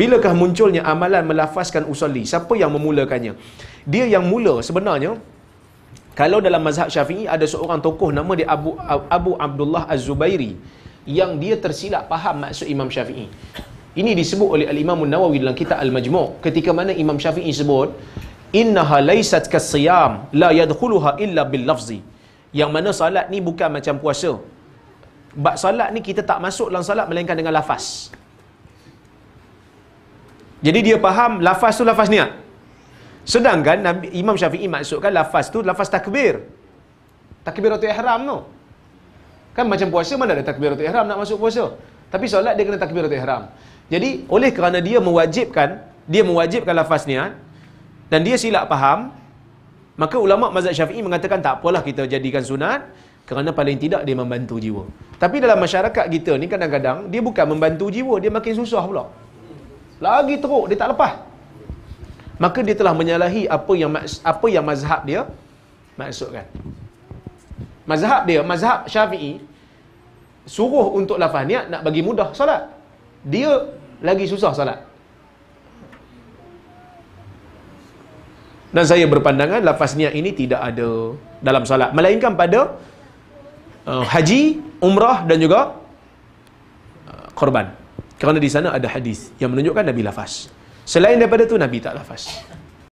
Bilakah munculnya amalan melafazkan usolli? Siapa yang memulakannya? Dia yang mula sebenarnya kalau dalam mazhab Syafi'i ada seorang tokoh nama dia Abu Abu Abdullah Az-Zubairi yang dia tersilap faham maksud Imam Syafi'i. Ini disebut oleh Al-Imam Nawawi dalam kitab Al-Majmu' ketika mana Imam Syafi'i sebut innaha laysat kasiyam la yadkhuluha illa bil lafzi. Yang mana salat ni bukan macam puasa. Bab salat ni kita tak masuk dalam salat melainkan dengan lafaz. Jadi dia faham lafaz tu lafaz niat. Sedangkan Nabi Imam Syafi'i maksudkan lafaz tu lafaz takbir. Takbiratul ihram tu. Kan macam puasa mana ada takbiratul ihram nak masuk puasa. Tapi solat dia kena takbiratul ihram. Jadi oleh kerana dia mewajibkan dia mewajibkan lafaz niat dan dia silap faham maka ulama mazhab Syafi'i mengatakan tak apalah kita jadikan sunat kerana paling tidak dia membantu jiwa. Tapi dalam masyarakat kita ni kadang-kadang dia bukan membantu jiwa, dia makin susah pula. Lagi teruk dia tak lepas maka dia telah menyalahi apa yang apa yang mazhab dia maksudkan. Mazhab dia, mazhab Syafi'i suruh untuk lafaz niat nak bagi mudah solat. Dia lagi susah solat. Dan saya berpandangan lafaz niat ini tidak ada dalam solat melainkan pada uh, haji, umrah dan juga uh, korban. Kerana di sana ada hadis yang menunjukkan Nabi lafaz. Selain daripada tu Nabi tak lafaz.